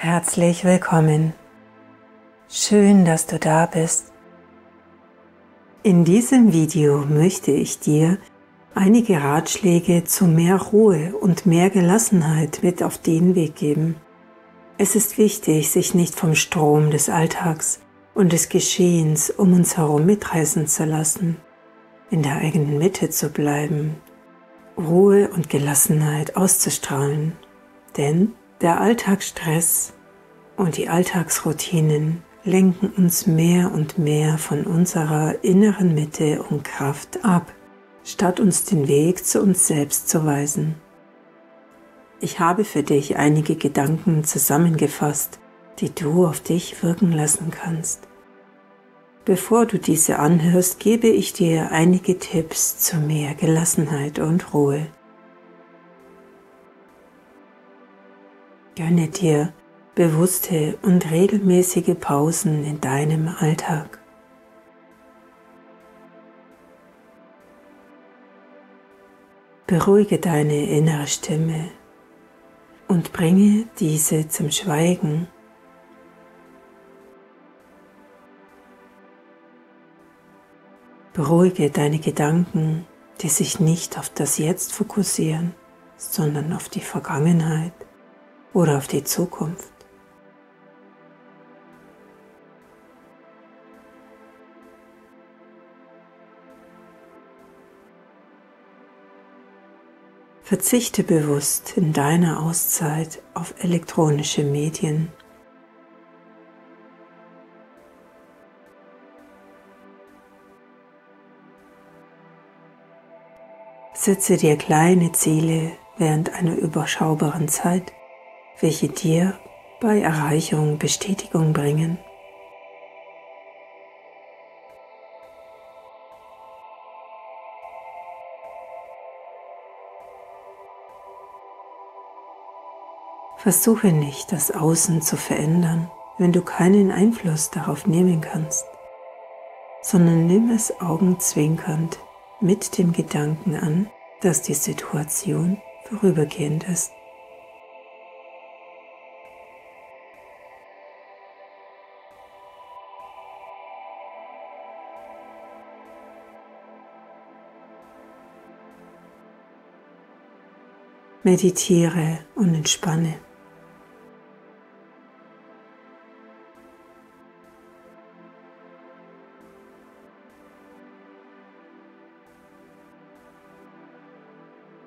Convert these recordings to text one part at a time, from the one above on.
Herzlich willkommen. Schön, dass du da bist. In diesem Video möchte ich dir einige Ratschläge zu mehr Ruhe und mehr Gelassenheit mit auf den Weg geben. Es ist wichtig, sich nicht vom Strom des Alltags und des Geschehens um uns herum mitreißen zu lassen, in der eigenen Mitte zu bleiben, Ruhe und Gelassenheit auszustrahlen, denn der Alltagsstress und die Alltagsroutinen lenken uns mehr und mehr von unserer inneren Mitte und Kraft ab, statt uns den Weg zu uns selbst zu weisen. Ich habe für dich einige Gedanken zusammengefasst, die du auf dich wirken lassen kannst. Bevor du diese anhörst, gebe ich dir einige Tipps zu mehr Gelassenheit und Ruhe. Gönne dir bewusste und regelmäßige Pausen in deinem Alltag. Beruhige deine innere Stimme und bringe diese zum Schweigen. Beruhige deine Gedanken, die sich nicht auf das Jetzt fokussieren, sondern auf die Vergangenheit oder auf die Zukunft. Verzichte bewusst in deiner Auszeit auf elektronische Medien. Setze dir kleine Ziele während einer überschaubaren Zeit, welche dir bei Erreichung Bestätigung bringen. Versuche nicht, das Außen zu verändern, wenn du keinen Einfluss darauf nehmen kannst, sondern nimm es augenzwinkernd mit dem Gedanken an, dass die Situation vorübergehend ist. Meditiere und entspanne.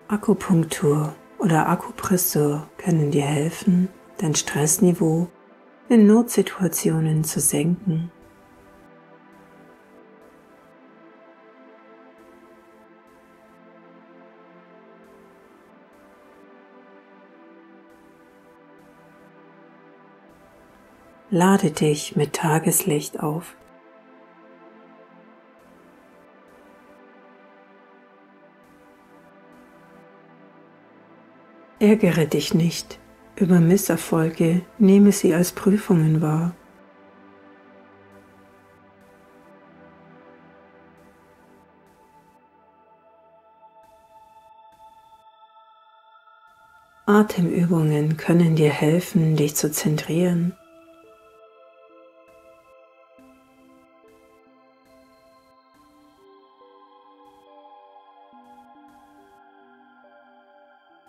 Akupunktur oder Akupressur können dir helfen, dein Stressniveau in Notsituationen zu senken. Lade dich mit Tageslicht auf. Ärgere dich nicht über Misserfolge, nehme sie als Prüfungen wahr. Atemübungen können dir helfen, dich zu zentrieren.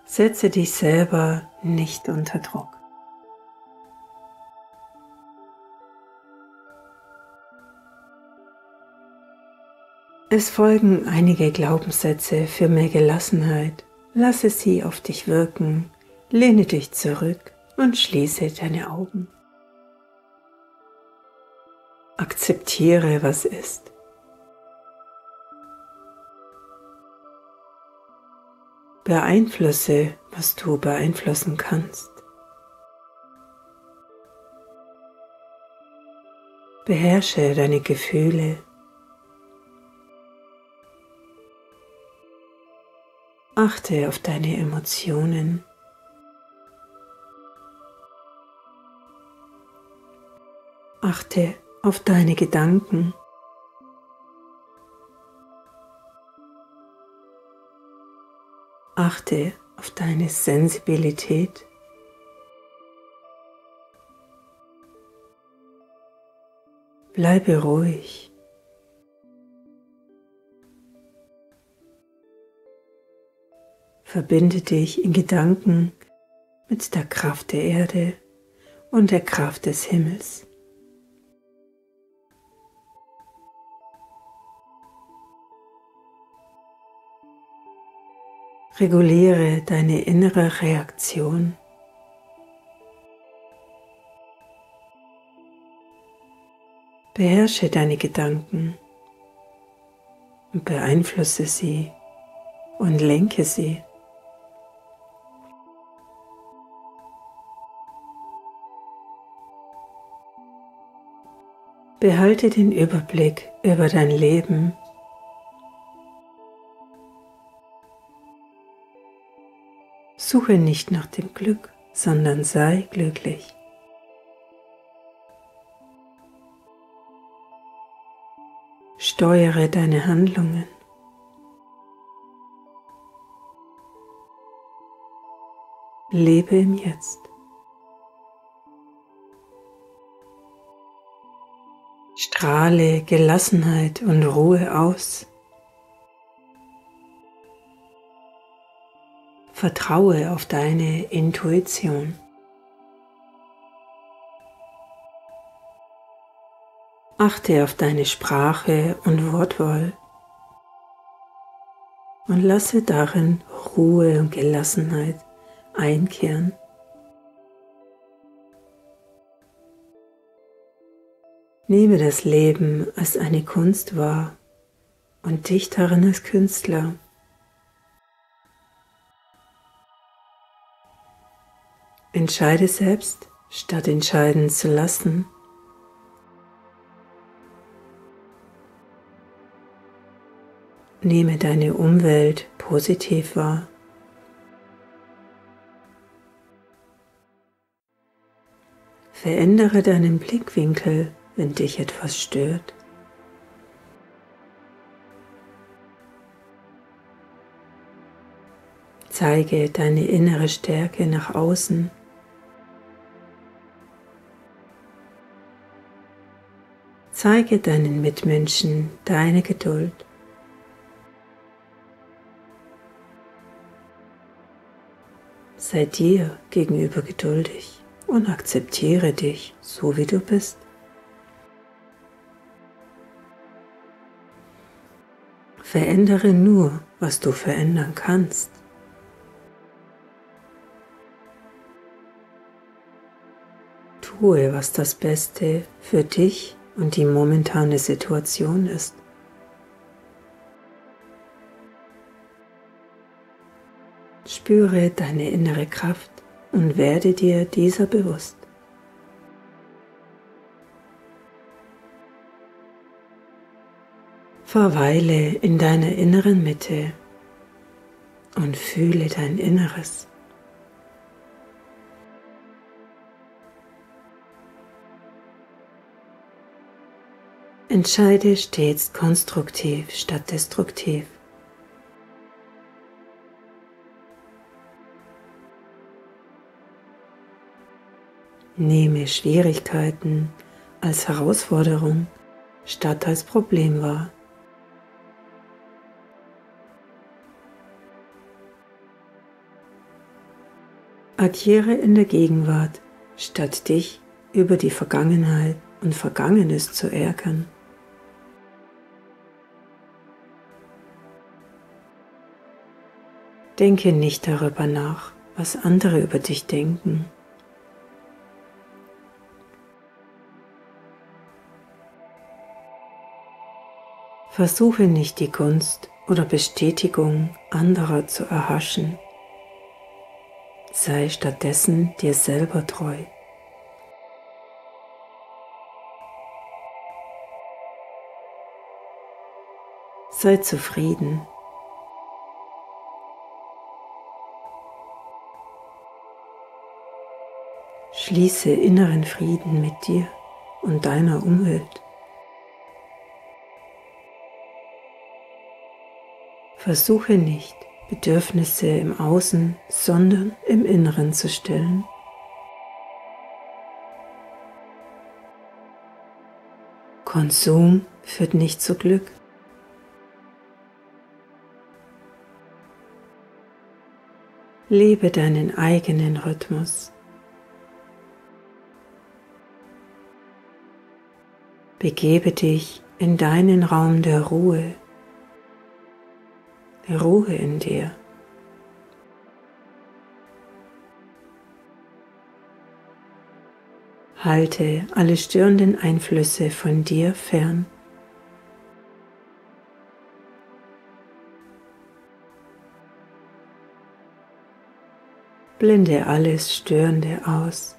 Setze dich selber nicht unter Druck. Es folgen einige Glaubenssätze für mehr Gelassenheit. Lasse sie auf dich wirken, lehne dich zurück und schließe deine Augen. Akzeptiere, was ist. Beeinflusse, was du beeinflussen kannst. Beherrsche deine Gefühle. Achte auf deine Emotionen. Achte auf deine Gedanken. achte auf deine Sensibilität. Bleibe ruhig. Verbinde dich in Gedanken mit der Kraft der Erde und der Kraft des Himmels. Reguliere deine innere Reaktion. Beherrsche deine Gedanken und beeinflusse sie und lenke sie. Behalte den Überblick über dein Leben. Suche nicht nach dem Glück, sondern sei glücklich. Steuere deine Handlungen. Lebe im Jetzt. Strahle Gelassenheit und Ruhe aus. Vertraue auf deine Intuition. Achte auf deine Sprache und Wortwahl und lasse darin Ruhe und Gelassenheit einkehren. Nehme das Leben als eine Kunst wahr und dich darin als Künstler. Entscheide selbst, statt entscheiden zu lassen. Nehme deine Umwelt positiv wahr. Verändere deinen Blickwinkel wenn dich etwas stört. Zeige deine innere Stärke nach außen. Zeige deinen Mitmenschen deine Geduld. Sei dir gegenüber geduldig und akzeptiere dich so wie du bist. Verändere nur, was du verändern kannst. Tue, was das Beste für dich und die momentane Situation ist. Spüre deine innere Kraft und werde dir dieser bewusst. Verweile in deiner inneren Mitte und fühle dein Inneres. Entscheide stets konstruktiv statt destruktiv. Nehme Schwierigkeiten als Herausforderung statt als Problem wahr. Agiere in der Gegenwart, statt dich über die Vergangenheit und Vergangenes zu ärgern. Denke nicht darüber nach, was andere über dich denken. Versuche nicht die Gunst oder Bestätigung anderer zu erhaschen. Sei stattdessen dir selber treu. Sei zufrieden. Schließe inneren Frieden mit dir und deiner Umwelt. Versuche nicht, Bedürfnisse im Außen, sondern im Inneren zu stillen. Konsum führt nicht zu Glück. Lebe deinen eigenen Rhythmus. Begebe dich in deinen Raum der Ruhe, der Ruhe in dir. Halte alle störenden Einflüsse von dir fern. Blende alles Störende aus.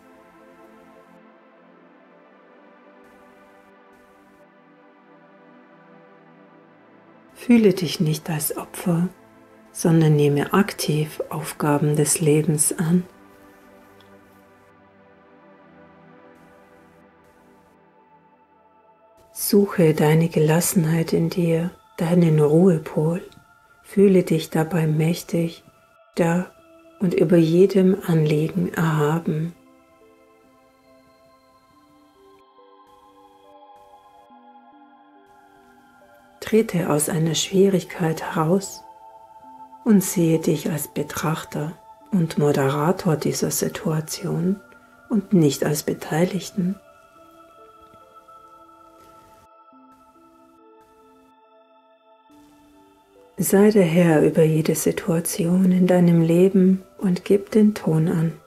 Fühle dich nicht als Opfer, sondern nehme aktiv Aufgaben des Lebens an. Suche deine Gelassenheit in dir, deinen Ruhepol. Fühle dich dabei mächtig, stark und über jedem Anliegen erhaben. Trete aus einer Schwierigkeit heraus und sehe dich als Betrachter und Moderator dieser Situation und nicht als Beteiligten. Sei der Herr über jede Situation in deinem Leben und gib den Ton an.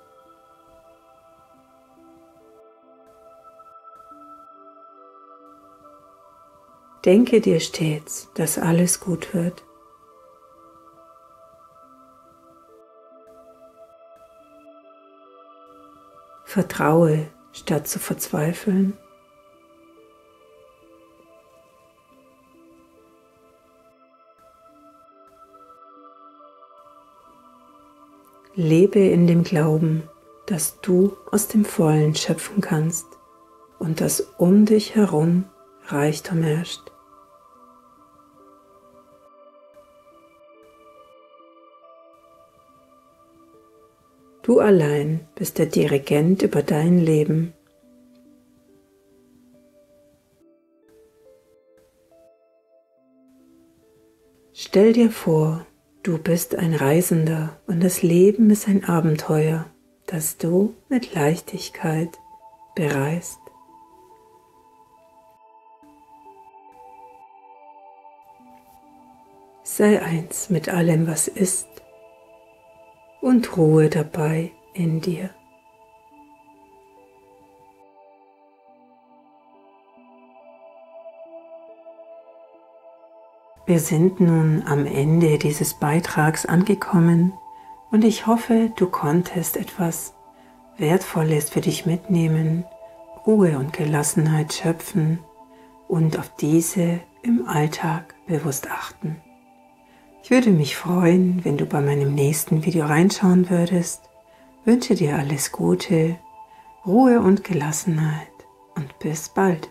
Denke dir stets, dass alles gut wird. Vertraue statt zu verzweifeln. Lebe in dem Glauben, dass du aus dem Vollen schöpfen kannst und dass um dich herum Reichtum herrscht. Du allein bist der Dirigent über dein Leben. Stell dir vor, Du bist ein Reisender und das Leben ist ein Abenteuer, das du mit Leichtigkeit bereist. Sei eins mit allem, was ist und ruhe dabei in dir. Wir sind nun am Ende dieses Beitrags angekommen und ich hoffe, du konntest etwas Wertvolles für dich mitnehmen, Ruhe und Gelassenheit schöpfen und auf diese im Alltag bewusst achten. Ich würde mich freuen, wenn du bei meinem nächsten Video reinschauen würdest. Wünsche dir alles Gute, Ruhe und Gelassenheit und bis bald.